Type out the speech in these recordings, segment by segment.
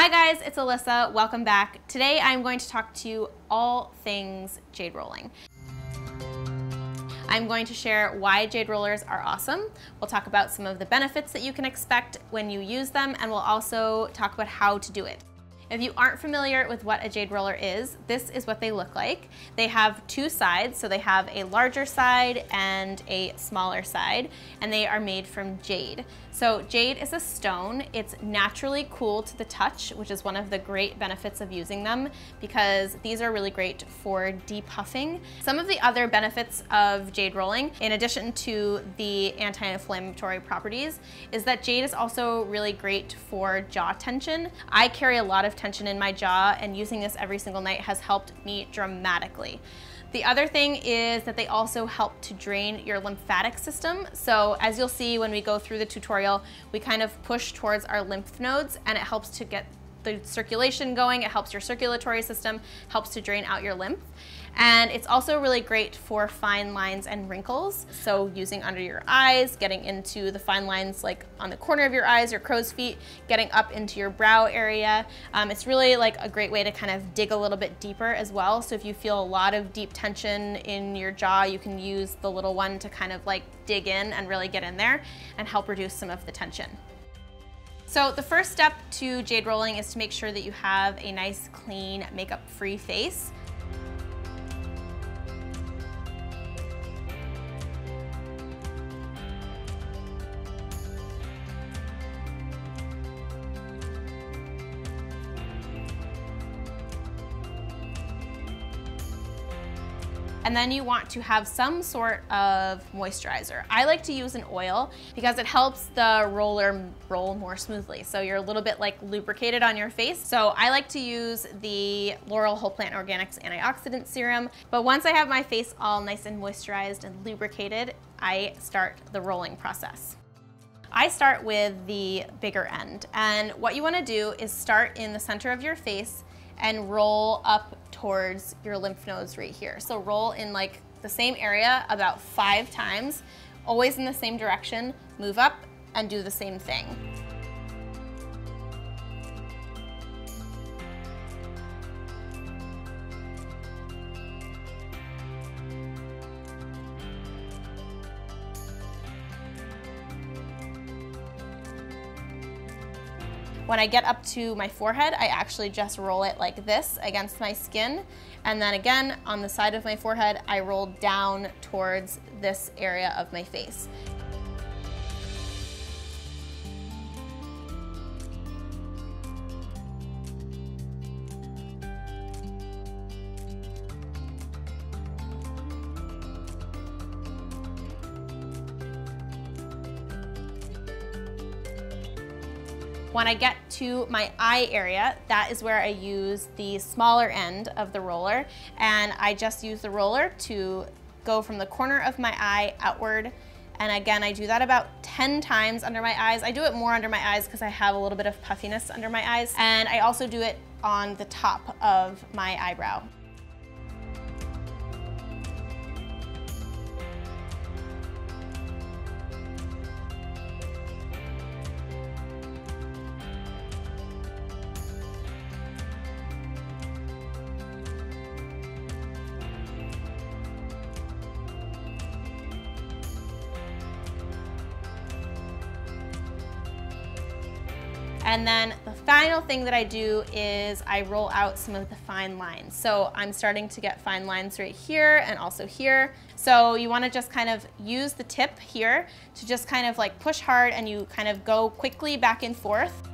Hi guys, it's Alyssa. Welcome back. Today I'm going to talk to you all things jade rolling. I'm going to share why jade rollers are awesome. We'll talk about some of the benefits that you can expect when you use them, and we'll also talk about how to do it. If you aren't familiar with what a jade roller is, this is what they look like. They have two sides, so they have a larger side and a smaller side, and they are made from jade. So jade is a stone. It's naturally cool to the touch, which is one of the great benefits of using them because these are really great for depuffing. Some of the other benefits of jade rolling, in addition to the anti-inflammatory properties, is that jade is also really great for jaw tension. I carry a lot of tension in my jaw and using this every single night has helped me dramatically. The other thing is that they also help to drain your lymphatic system. So as you'll see when we go through the tutorial, we kind of push towards our lymph nodes and it helps to get the circulation going, it helps your circulatory system, helps to drain out your lymph. And it's also really great for fine lines and wrinkles. So using under your eyes, getting into the fine lines like on the corner of your eyes or crow's feet, getting up into your brow area. Um, it's really like a great way to kind of dig a little bit deeper as well. So if you feel a lot of deep tension in your jaw, you can use the little one to kind of like dig in and really get in there and help reduce some of the tension. So the first step to jade rolling is to make sure that you have a nice, clean, makeup-free face. And then you want to have some sort of moisturizer. I like to use an oil because it helps the roller roll more smoothly. So you're a little bit like lubricated on your face. So I like to use the Laurel Whole Plant Organics Antioxidant Serum. But once I have my face all nice and moisturized and lubricated, I start the rolling process. I start with the bigger end. And what you wanna do is start in the center of your face and roll up towards your lymph nodes right here. So roll in like the same area about five times, always in the same direction, move up and do the same thing. When I get up to my forehead, I actually just roll it like this against my skin. And then again, on the side of my forehead, I roll down towards this area of my face. When I get to my eye area, that is where I use the smaller end of the roller. And I just use the roller to go from the corner of my eye outward. And again, I do that about 10 times under my eyes. I do it more under my eyes because I have a little bit of puffiness under my eyes. And I also do it on the top of my eyebrow. And then the final thing that I do is I roll out some of the fine lines. So I'm starting to get fine lines right here and also here. So you wanna just kind of use the tip here to just kind of like push hard and you kind of go quickly back and forth.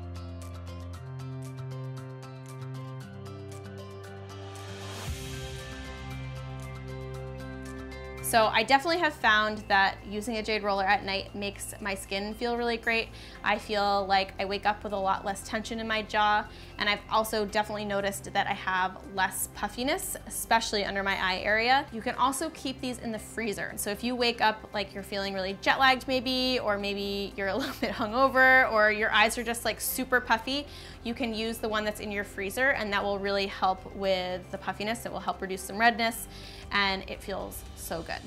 So I definitely have found that using a jade roller at night makes my skin feel really great. I feel like I wake up with a lot less tension in my jaw and I've also definitely noticed that I have less puffiness, especially under my eye area. You can also keep these in the freezer. So if you wake up like you're feeling really jet lagged maybe, or maybe you're a little bit hungover, or your eyes are just like super puffy, you can use the one that's in your freezer and that will really help with the puffiness. It will help reduce some redness and it feels so good.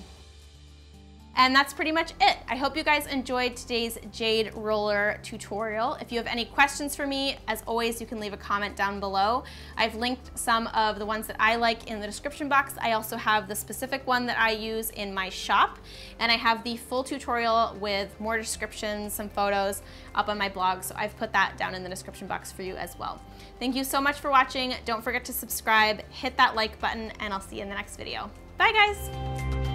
And that's pretty much it. I hope you guys enjoyed today's jade roller tutorial. If you have any questions for me, as always, you can leave a comment down below. I've linked some of the ones that I like in the description box. I also have the specific one that I use in my shop, and I have the full tutorial with more descriptions, some photos up on my blog, so I've put that down in the description box for you as well. Thank you so much for watching. Don't forget to subscribe, hit that like button, and I'll see you in the next video. Bye guys!